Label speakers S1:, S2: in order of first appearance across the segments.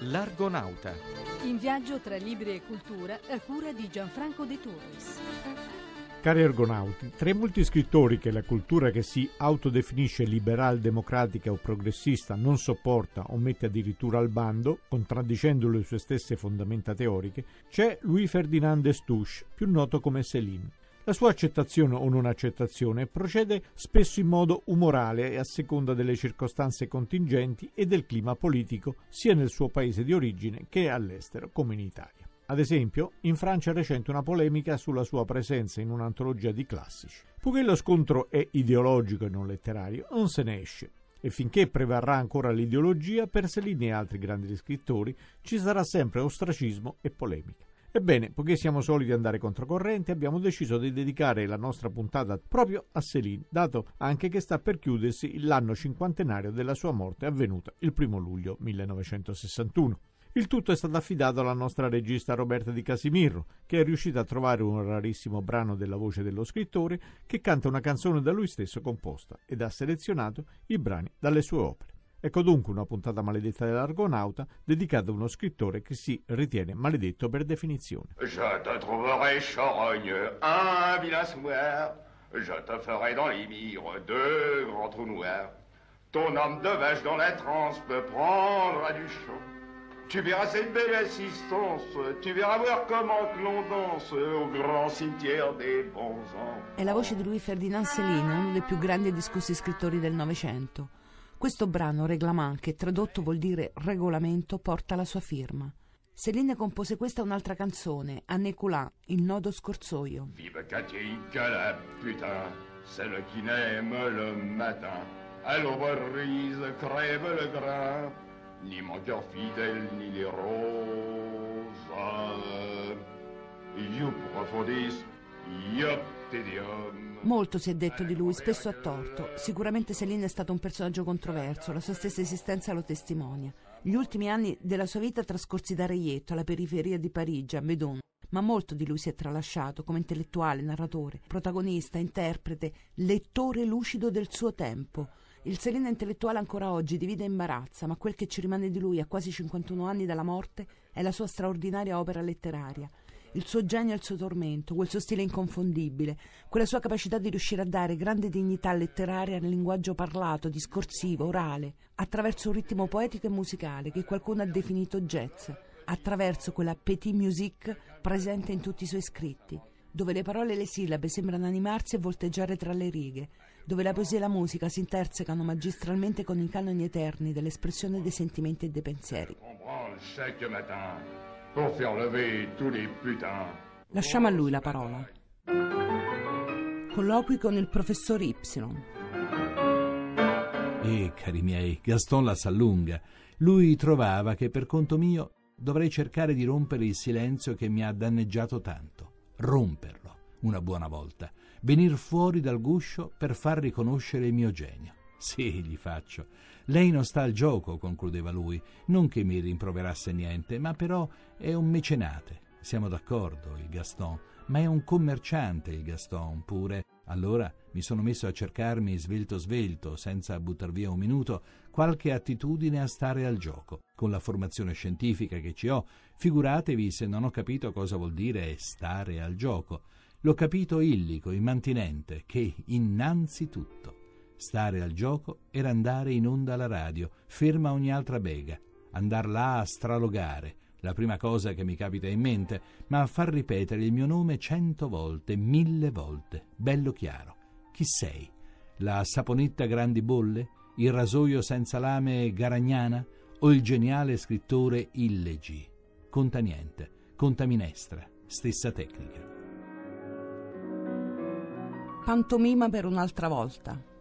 S1: L'Argonauta.
S2: In viaggio tra libri e cultura a cura di Gianfranco De Torres.
S3: Cari argonauti, tra i molti scrittori che la cultura che si autodefinisce liberal democratica o progressista non sopporta o mette addirittura al bando, contraddicendo le sue stesse fondamenta teoriche, c'è Louis Ferdinand Destouche, più noto come Céline. La sua accettazione o non accettazione procede spesso in modo umorale e a seconda delle circostanze contingenti e del clima politico sia nel suo paese di origine che all'estero, come in Italia. Ad esempio, in Francia è recente una polemica sulla sua presenza in un'antologia di classici. Poiché lo scontro è ideologico e non letterario, non se ne esce. E finché prevarrà ancora l'ideologia, per Céline e altri grandi scrittori ci sarà sempre ostracismo e polemica. Ebbene, poiché siamo soliti andare controcorrente, abbiamo deciso di dedicare la nostra puntata proprio a Céline, dato anche che sta per chiudersi l'anno cinquantenario della sua morte avvenuta il 1 luglio 1961. Il tutto è stato affidato alla nostra regista Roberta Di Casimirro, che è riuscita a trovare un rarissimo brano della voce dello scrittore che canta una canzone da lui stesso composta ed ha selezionato i brani dalle sue opere. Ecco dunque una puntata maledetta dell'Argonauta dedicata a uno scrittore che si ritiene maledetto per definizione.
S4: Je te trouverai charogne, un vilain. Je te ferai dans les mires deux grands trous noirs. Ton âme de vache dans la transe peut prendre du chaud. Tu verras cette belle assistance, tu verras voir comment l'on danse au grand cimetière des bons ans.
S5: È la voce di Louis Ferdinand Céline, uno dei più grandi e discussi scrittori del Novecento. Questo brano, Reglement, che tradotto vuol dire regolamento, porta la sua firma. Céline compose questa un'altra canzone, Anne Coulin, Il nodo scorsoio.
S4: Vive que la putain, celle qui n'aime le matin, à l'aube crève le grain, ni mon cœur fidèle, ni les roses. You profondis.
S5: Molto si è detto di lui, spesso a torto. Sicuramente Céline è stato un personaggio controverso, la sua stessa esistenza lo testimonia. Gli ultimi anni della sua vita trascorsi da Reietto, alla periferia di Parigi, a Meudon. Ma molto di lui si è tralasciato come intellettuale, narratore, protagonista, interprete, lettore lucido del suo tempo. Il Céline intellettuale ancora oggi divide e imbarazza, ma quel che ci rimane di lui a quasi 51 anni dalla morte è la sua straordinaria opera letteraria il suo genio e il suo tormento, quel suo stile inconfondibile, quella sua capacità di riuscire a dare grande dignità letteraria nel linguaggio parlato, discorsivo, orale, attraverso un ritmo poetico e musicale che qualcuno ha definito jazz, attraverso quella petit musique presente in tutti i suoi scritti, dove le parole e le sillabe sembrano animarsi e volteggiare tra le righe, dove la poesia e la musica si intersecano magistralmente con i canoni eterni dell'espressione dei sentimenti e dei pensieri.
S4: Pour faire lever tous les putains.
S5: Lasciamo a lui la parola. Colloqui con il professor Y.
S6: Eh, cari miei, Gaston la s'allunga. Lui trovava che per conto mio dovrei cercare di rompere il silenzio che mi ha danneggiato tanto. Romperlo, una buona volta. Venir fuori dal guscio per far riconoscere il mio genio. Sì, gli faccio. Lei non sta al gioco, concludeva lui. Non che mi rimproverasse niente, ma però è un mecenate. Siamo d'accordo, il Gaston, ma è un commerciante il Gaston pure. Allora mi sono messo a cercarmi svelto svelto, senza buttar via un minuto, qualche attitudine a stare al gioco. Con la formazione scientifica che ci ho, figuratevi se non ho capito cosa vuol dire stare al gioco. L'ho capito illico, immantinente, che innanzitutto Stare al gioco era andare in onda alla radio, ferma ogni altra bega, andar là a stralogare, la prima cosa che mi capita in mente, ma a far ripetere il mio nome cento volte, mille volte, bello chiaro. Chi sei? La saponetta grandi bolle? Il rasoio senza lame Garagnana? O il geniale scrittore Illegi? Conta niente, conta minestra, stessa tecnica.
S5: Pantomima per un'altra volta.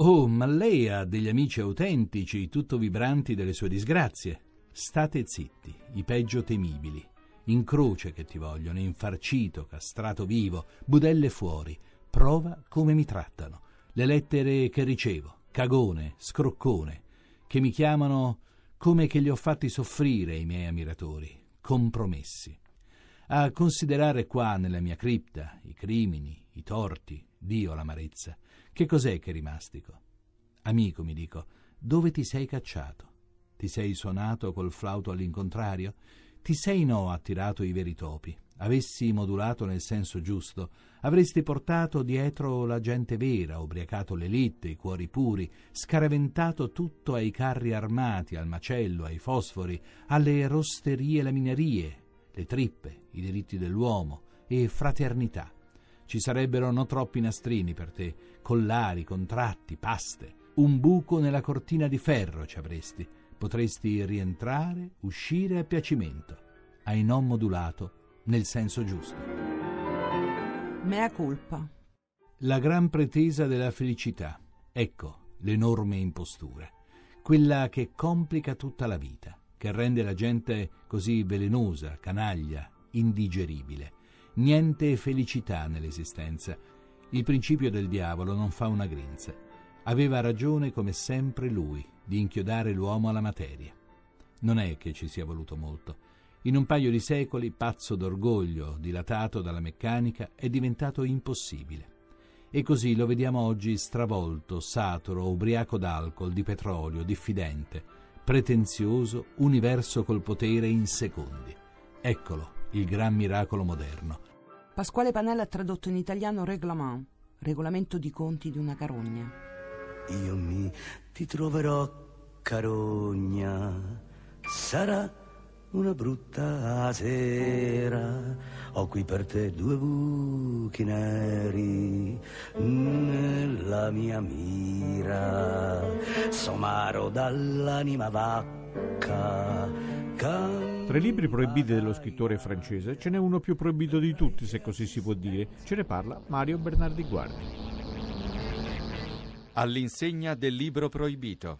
S6: Oh, ma lei ha degli amici autentici, tutto vibranti delle sue disgrazie. State zitti, i peggio temibili. In croce che ti vogliono, infarcito, castrato vivo, budelle fuori. Prova come mi trattano. Le lettere che ricevo, cagone, scroccone, che mi chiamano come che li ho fatti soffrire i miei ammiratori, compromessi. a considerare qua nella mia cripta i crimini, i torti, Dio l'amarezza. Che cos'è che rimastico? Amico, mi dico, dove ti sei cacciato? Ti sei suonato col flauto all'incontrario? Ti sei no attirato i veri topi? Avessi modulato nel senso giusto, avresti portato dietro la gente vera, ubriacato l'elite, i cuori puri, scaraventato tutto ai carri armati, al macello, ai fosfori, alle rosterie e le minerie, le trippe, i diritti dell'uomo e fraternità. Ci sarebbero non troppi nastrini per te, collari, contratti, paste. Un buco nella cortina di ferro ci avresti. Potresti rientrare, uscire a piacimento. Hai non modulato nel senso giusto.
S5: Mea colpa.
S6: La gran pretesa della felicità. Ecco l'enorme impostura. Quella che complica tutta la vita, che rende la gente così velenosa, canaglia, indigeribile. Niente felicità nell'esistenza. Il principio del diavolo non fa una grinza. Aveva ragione come sempre lui di inchiodare l'uomo alla materia. Non è che ci sia voluto molto. In un paio di secoli, pazzo d'orgoglio, dilatato dalla meccanica, è diventato impossibile. E così lo vediamo oggi stravolto, saturo, ubriaco d'alcol, di petrolio, diffidente, pretenzioso, universo col potere in secondi. Eccolo, il gran miracolo moderno.
S5: Pasquale Panella ha tradotto in italiano Reglement, regolamento di conti di una carogna.
S1: Io mi ti troverò carogna, sarà una brutta sera. Ho qui per te due buchi neri nella mia mira. Somaro dall'anima vacca.
S3: Tra i libri proibiti dello scrittore francese ce n'è uno più proibito di tutti, se così si può dire. Ce ne parla Mario Bernardi Guardi.
S7: All'insegna del libro proibito.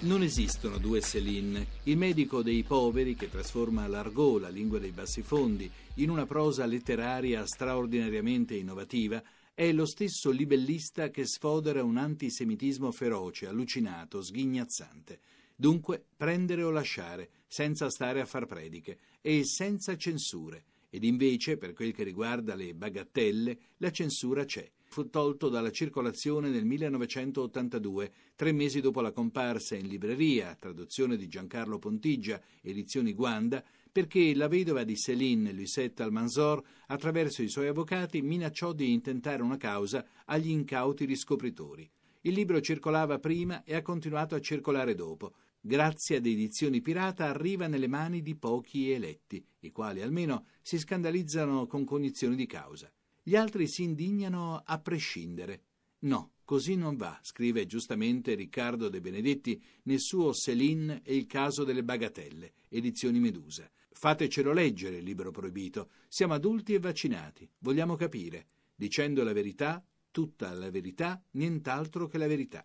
S6: Non esistono due Céline. Il medico dei poveri che trasforma l'argot, la lingua dei bassifondi, in una prosa letteraria straordinariamente innovativa è lo stesso libellista che sfodera un antisemitismo feroce, allucinato, sghignazzante. Dunque, prendere o lasciare, senza stare a far prediche e senza censure. Ed invece, per quel che riguarda le bagattelle, la censura c'è fu tolto dalla circolazione nel 1982, tre mesi dopo la comparsa in libreria, traduzione di Giancarlo Pontigia, edizioni Guanda, perché la vedova di Céline Lucette Almanzor, attraverso i suoi avvocati, minacciò di intentare una causa agli incauti riscopritori. Il libro circolava prima e ha continuato a circolare dopo. Grazie ad edizioni pirata arriva nelle mani di pochi eletti, i quali almeno si scandalizzano con cognizioni di causa. Gli altri si indignano a prescindere. No, così non va, scrive giustamente Riccardo De Benedetti nel suo Céline e il caso delle bagatelle, edizioni Medusa. Fatecelo leggere il libro proibito. Siamo adulti e vaccinati, vogliamo capire. Dicendo la verità, tutta la verità, nient'altro che la verità.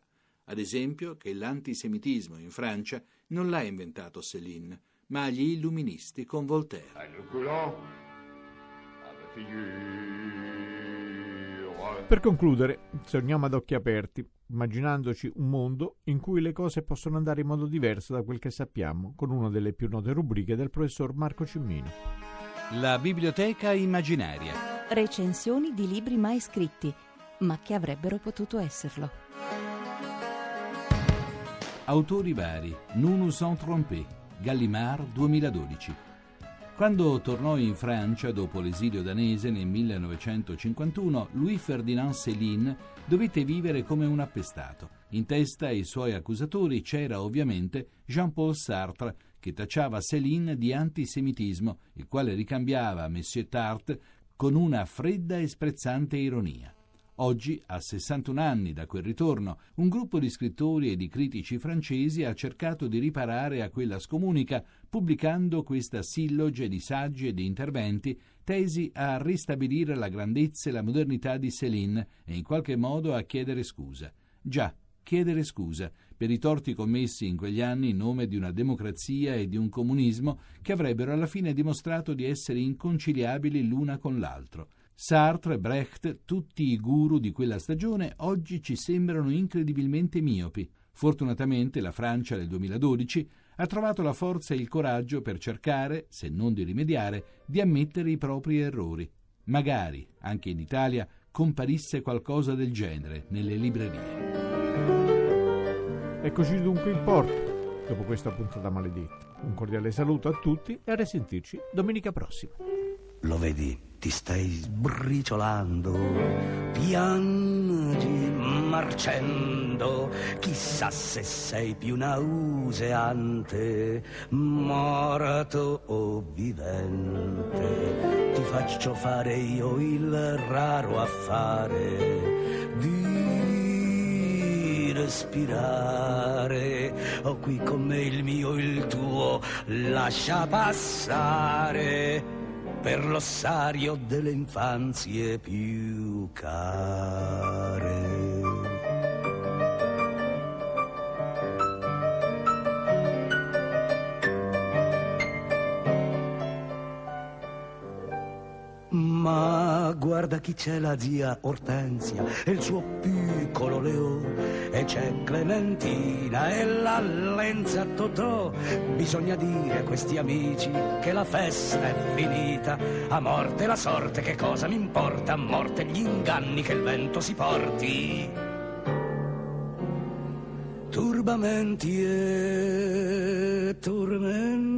S6: Ad esempio, che l'antisemitismo in Francia non l'ha inventato Céline, ma gli illuministi con Voltaire.
S3: Per concludere, sogniamo ad occhi aperti, immaginandoci un mondo in cui le cose possono andare in modo diverso da quel che sappiamo, con una delle più note rubriche del professor Marco Cimmino.
S6: La biblioteca immaginaria.
S8: Recensioni di libri mai scritti, ma che avrebbero potuto esserlo.
S6: Autori vari. Nous sans tromper. Gallimard 2012. Quando tornò in Francia dopo l'esilio danese nel 1951, Louis Ferdinand Céline dovette vivere come un appestato. In testa ai suoi accusatori c'era ovviamente Jean-Paul Sartre, che tacciava Céline di antisemitismo, il quale ricambiava Monsieur Tarte con una fredda e sprezzante ironia. Oggi, a 61 anni da quel ritorno, un gruppo di scrittori e di critici francesi ha cercato di riparare a quella scomunica pubblicando questa silloge di saggi e di interventi tesi a ristabilire la grandezza e la modernità di Céline e in qualche modo a chiedere scusa. Già, chiedere scusa per i torti commessi in quegli anni in nome di una democrazia e di un comunismo che avrebbero alla fine dimostrato di essere inconciliabili l'una con l'altro. Sartre, Brecht, tutti i guru di quella stagione oggi ci sembrano incredibilmente miopi. Fortunatamente la Francia del 2012 ha trovato la forza e il coraggio per cercare, se non di rimediare, di ammettere i propri errori. Magari, anche in Italia, comparisse qualcosa del genere nelle librerie.
S3: Eccoci dunque in porto, dopo questa puntata maledetta. Un cordiale saluto a tutti e a risentirci domenica prossima.
S1: Lo vedi, ti stai sbriciolando, piangi marcendo, chissà se sei più nauseante, morto o vivente. Ti faccio fare io il raro affare di respirare. Ho qui con me il mio, il tuo, lascia passare per l'ossario delle infanzie più care. Guarda chi c'è la zia Ortensia e il suo piccolo leone e c'è Clementina e la lenza Totò. Bisogna dire a questi amici che la festa è finita. A morte la sorte che cosa mi importa? A morte gli inganni che il vento si porti. Turbamenti e tormenti